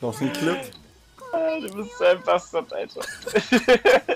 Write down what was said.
Noch ein Clip. Ah, du bist so ein Bastard, Alter.